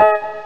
you